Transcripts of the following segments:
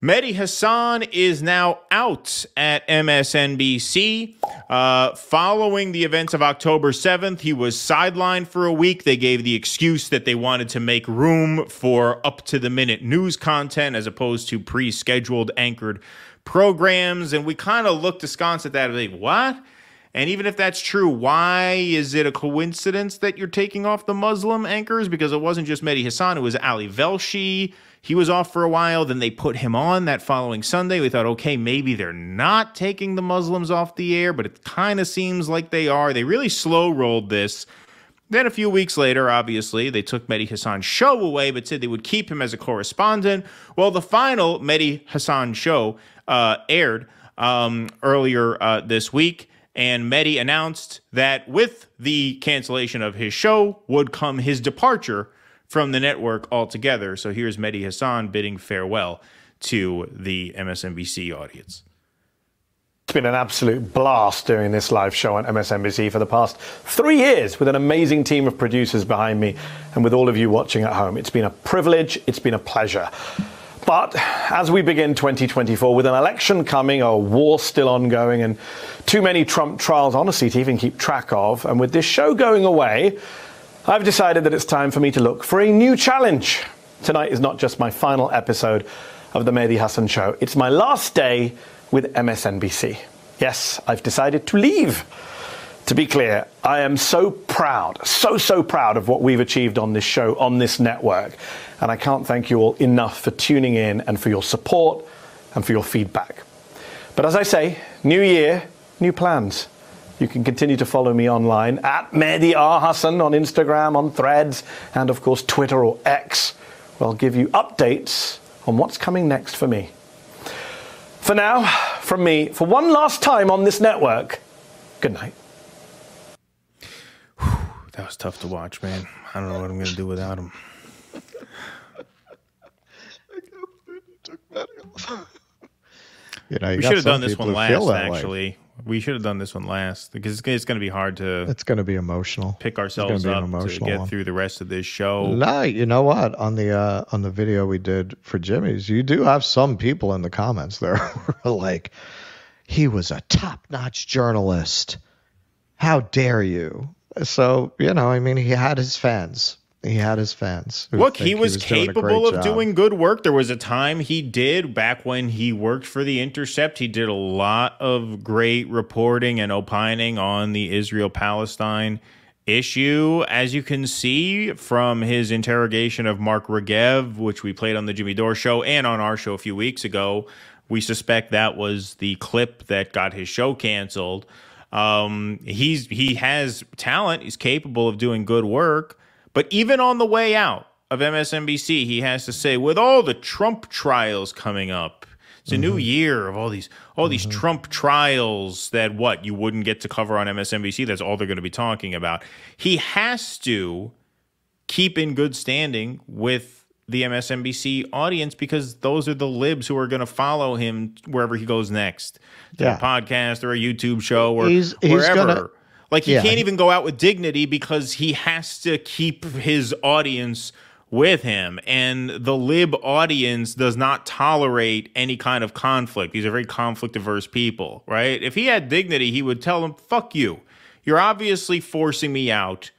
Mehdi Hasan is now out at MSNBC. Uh, following the events of October 7th, he was sidelined for a week. They gave the excuse that they wanted to make room for up to the minute news content as opposed to pre scheduled anchored programs. And we kind of looked askance at that. Like, what? And even if that's true, why is it a coincidence that you're taking off the Muslim anchors? Because it wasn't just Mehdi Hasan, it was Ali Velshi. He was off for a while. Then they put him on that following Sunday. We thought, okay, maybe they're not taking the Muslims off the air, but it kind of seems like they are. They really slow rolled this. Then a few weeks later, obviously, they took Mehdi Hasan's show away, but said they would keep him as a correspondent. Well, the final Mehdi Hasan show uh, aired um, earlier uh, this week. And Mehdi announced that with the cancellation of his show would come his departure from the network altogether. So here's Mehdi Hasan bidding farewell to the MSNBC audience. It's been an absolute blast doing this live show on MSNBC for the past three years with an amazing team of producers behind me and with all of you watching at home. It's been a privilege, it's been a pleasure. But as we begin 2024, with an election coming, a war still ongoing, and too many Trump trials, honestly, to even keep track of, and with this show going away, I've decided that it's time for me to look for a new challenge. Tonight is not just my final episode of The Mehdi Hasan Show, it's my last day with MSNBC. Yes, I've decided to leave. To be clear, I am so proud, so, so proud of what we've achieved on this show, on this network. And I can't thank you all enough for tuning in and for your support and for your feedback. But as I say, new year, new plans. You can continue to follow me online at Mehdi R. Hasan on Instagram, on Threads, and of course Twitter or X, where I'll give you updates on what's coming next for me. For now, from me, for one last time on this network, good night. That was tough to watch, man. I don't know what I'm going to do without him. You know, you we should have done this one who feel last, that way. We should have done this one last because it's going to be hard to It's going to be emotional. pick ourselves up to get one. through the rest of this show. No, you know what? On the uh, on the video we did for Jimmy's, you do have some people in the comments there like, "He was a top-notch journalist. How dare you?" So you know, I mean, he had his fans. He had his fans. Look, he was, doing a great capable of job. doing good work. There was a time he did back when he worked for The Intercept. He did a lot of great reporting and opining on the Israel Palestine issue. As you can see from his interrogation of Mark Regev, which we played on the Jimmy Dore show and on our show a few weeks ago, we suspect that was the clip that got his show canceled. Um, he's he has talent. He's capable of doing good work. But even on the way out of MSNBC, he has to say, with all the Trump trials coming up, it's a new mm-hmm. year of all these all these mm-hmm. Trump trials that what you wouldn't get to cover on MSNBC. That's all they're going to be talking about. He has to keep in good standing with the MSNBC audience because those are the libs who are going to follow him wherever he goes next. Yeah. a podcast or a YouTube show or He's- he's wherever. gonna- like he Yeah. can't even go out with dignity because he has to keep his audience with him. And the lib audience does not tolerate any kind of conflict. These are very conflict averse people right? If he had dignity he would tell them fuck you. You're obviously forcing me out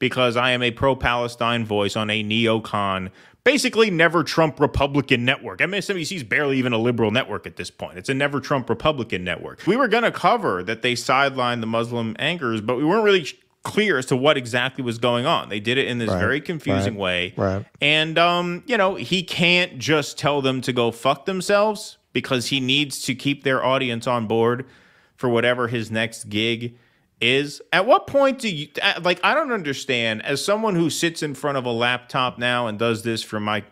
because i am a pro-palestine voice on a neocon basically never trump republican network. Msnbc is barely even a liberal network at this point. It's a never trump republican network. We were going to cover that they sidelined the muslim anchors but we weren't really clear as to what exactly was going on. They did it in this Right, very confusing right, way. right. and um, you know, he can't just tell them to go fuck themselves because he needs to keep their audience on board for whatever his next gig is. At what point do you uh, like I don't understand as someone who sits in front of a laptop now and does this from my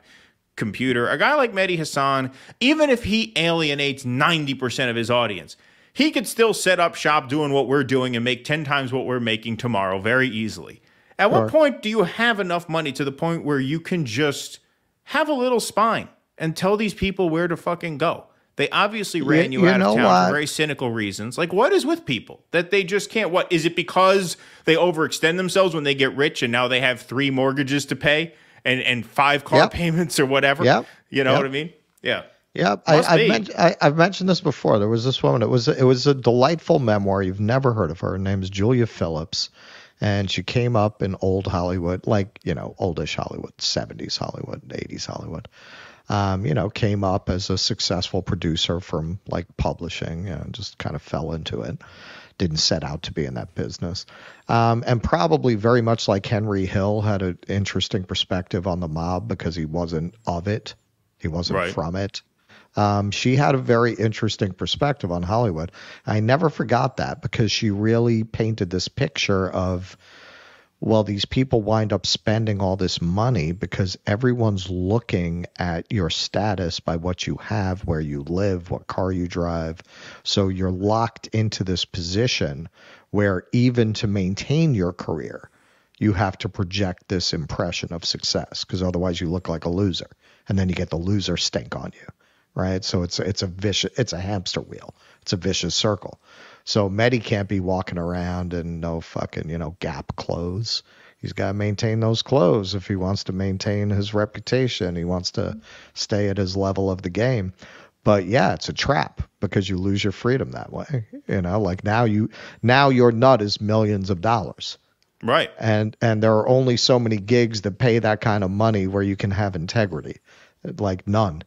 computer, a guy like Mehdi Hasan, even if he alienates 90% of his audience, he could still set up shop doing what we're doing and make 10 times what we're making tomorrow very easily. At what point do you have enough money to the point where you can just have a little spine and tell these people where to fucking go? They obviously ran you, you out of town what? for very cynical reasons. Like, what is with people that they just can't? What is it because they overextend themselves when they get rich and now they have three mortgages to pay and and five car Yep. payments or whatever? Yep. You know Yep. what I mean? Yeah. Yeah, I, I've, men- I, have mentioned this before. There was this woman. It was it was a delightful memoir. You've never heard of her. Her name is Julia Phillips, and she came up in old Hollywood, like you know, oldish Hollywood, seventies Hollywood, eighties Hollywood. Um, you know, came up as a successful producer from like publishing, and just kind of fell into it. Didn't set out to be in that business, um, and probably very much like Henry Hill had an interesting perspective on the mob because he wasn't of it, he wasn't right. from it um, she had a very interesting perspective on Hollywood. I never forgot that because she really painted this picture of, well, these people wind up spending all this money because everyone's looking at your status by what you have, where you live, what car you drive. So you're locked into this position where even to maintain your career, you have to project this impression of success because otherwise you look like a loser and then you get the loser stink on you right? So it's it's a vicious it's a hamster wheel. It's a vicious circle. So Mehdi can't be walking around in no fucking you know Gap clothes. He's got to maintain those clothes if he wants to maintain his reputation. He wants to stay at his level of the game. But yeah, it's a trap because you lose your freedom that way. You know, like now you now your nut is millions of dollars. Right. And and there are only so many gigs that pay that kind of money where you can have integrity. Like none.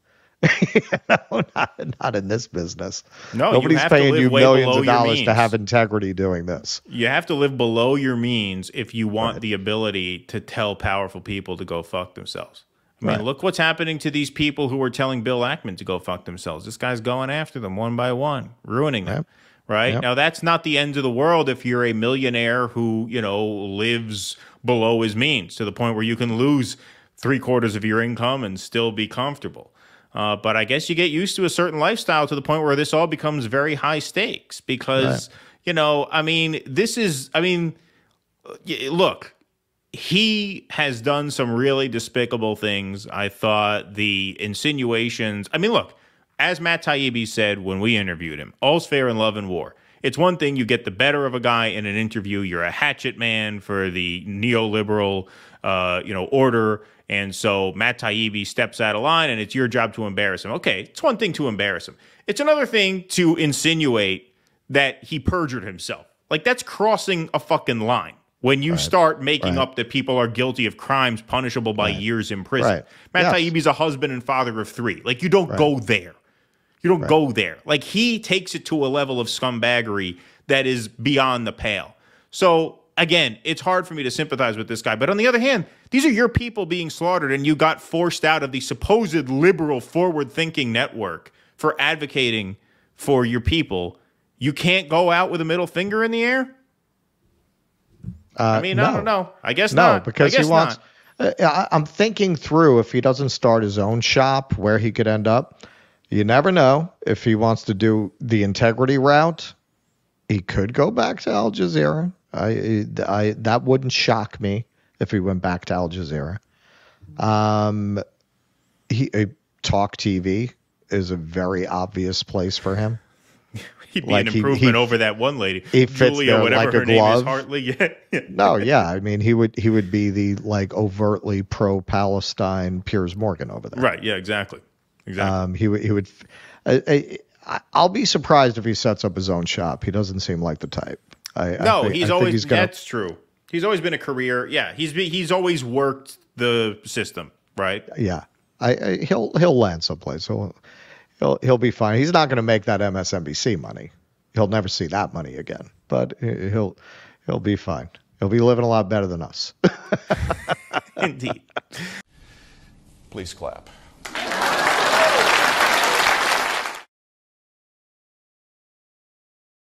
no, not, not in this business. No, nobody's you paying you millions of dollars to have integrity doing this. You have to live below your means if you want right. the ability to tell powerful people to go fuck themselves. I mean, right. look what's happening to these people who are telling Bill Ackman to go fuck themselves. This guy's going after them one by one, ruining them. Yep. Right yep. now, that's not the end of the world if you're a millionaire who you know lives below his means to the point where you can lose three quarters of your income and still be comfortable. Uh, but I guess you get used to a certain lifestyle to the point where this all becomes very high stakes because, right. you know, I mean, this is, I mean, look, he has done some really despicable things. I thought the insinuations, I mean, look, as Matt Taibbi said when we interviewed him, all's fair in love and war. It's one thing you get the better of a guy in an interview. You're a hatchet man for the neoliberal, uh, you know, order and so Matt Taibbi steps out of line and it's your job to embarrass him. Okay, it's one thing to embarrass him. It's another thing to insinuate that he perjured himself. Like that's crossing a fucking line. When you right. start making right. up that people are guilty of crimes punishable by right. years in prison. Matt yes. Taibbi's a husband and father of three. Like you don't go there. You don't go there. Like he takes it to a level of scumbaggery that is beyond the pale. So again, it's hard for me to sympathize with this guy. But on the other hand, these are your people being slaughtered, and you got forced out of the supposed liberal, forward thinking network for advocating for your people. You can't go out with a middle finger in the air? Uh, I mean, no. I don't know. I guess no, not. because he wants. Uh, I'm thinking through if he doesn't start his own shop, where he could end up. You never know if he wants to do the integrity route. He could go back to Al Jazeera. I, I that wouldn't shock me if he went back to Al Jazeera. Um, he uh, talk TV is a very obvious place for him. He'd be like an improvement he, he, over that one lady, he Julia, whatever like her name is, Hartley. Yeah. no, yeah, I mean, he would he would be the like overtly pro Palestine Piers Morgan over there. Right. Yeah. Exactly. Exactly. Um, he would he would. Uh, uh I'll be surprised if he sets up his own shop. He doesn't seem like the type. I, no, I think, he's I always he's gonna, that's true. He's always been a career. Yeah, he's he's always worked the system, right? Yeah, I, I he'll he'll land someplace. He'll he'll he'll be fine. He's not going to make that MSNBC money. He'll never see that money again. But he'll he'll be fine. He'll be living a lot better than us. Indeed. Please clap.